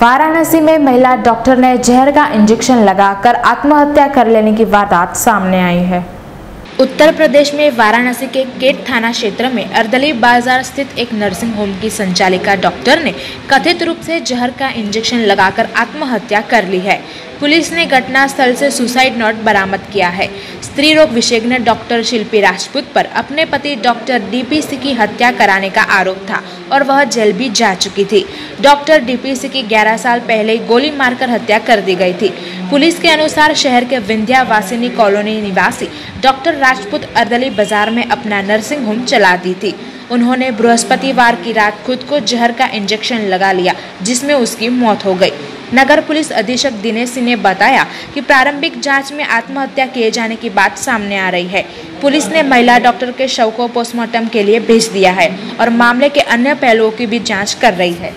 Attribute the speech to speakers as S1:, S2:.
S1: वाराणसी में महिला डॉक्टर ने जहर का इंजेक्शन लगाकर आत्महत्या कर लेने की वारदात सामने आई है। उत्तर प्रदेश में वाराणसी के केट थाना क्षेत्र में अर्दली बाज़ार स्थित एक नर्सिंग होम की संचालिका डॉक्टर ने कथित रूप से जहर का इंजेक्शन लगाकर आत्महत्या कर ली है। पुलिस ने घटनास्थल से सुसाइड नोट बरामद किया है। स्त्री रोग विशेषज्ञ डॉक्टर शिल्पी राजपूत पर अपने पति डॉक्टर डीपीसी की हत्या कराने का आरोप था और वह जेल भी जा चुकी थी। डॉक्टर डीपीसी की 11 साल पहले गोली मारकर हत्या कर दी गई थी। पुलिस के अनुसार शहर के विंध्यावासिनी कॉलोनी निवासी डॉक्टर राजपूत अर्दली बाज़ार में अपना नर्सिंग होम चलाती थी। उन्होंने बृहस्पतिवार की रात खुद को जहर का इंजेक्शन लगा लिया, जिसमें उसकी मौत हो गई। नगर पुलिस अधीक्षक दिनेश सिंह ने बताया कि प्रारंभिक जाँच में आत्महत्या किए जाने की बात सामने आ रही है। पुलिस ने महिला डॉक्टर के शव को पोस्टमार्टम के लिए भेज दिया है और मामले के अन्य पहलुओं की भी जाँच कर रही है।